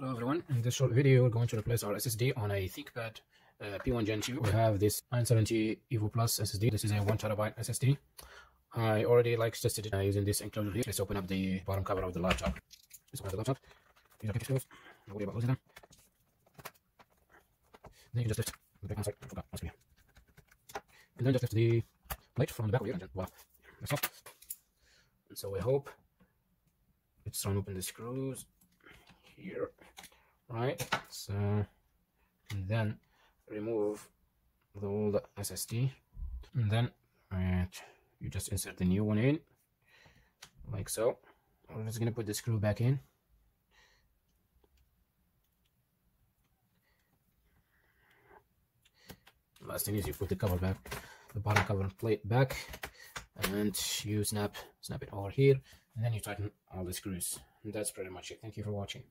Hello everyone, in this short video we're going to replace our SSD on a ThinkPad uh, P1 Gen 2. We have this 970 Evo Plus SSD. This is a 1TB SSD. I already like tested it uh, using this enclosure here. Let's open up the bottom cover of the laptop. Open up the laptop. These are picture skills. Don't worry about losing them. Then you just lift the back side. I forgot. Must be. And then just lift the plate from the back of your engine. Wow. That's all. And so I hope it's thrown open the screws here right? So and then remove the old ssd and then right, you just insert the new one in like so. We're just gonna put the screw back in. Last thing is you put the cover back the bottom cover plate back and you snap snap it over here and then you tighten all the screws. And that's pretty much it. Thank you for watching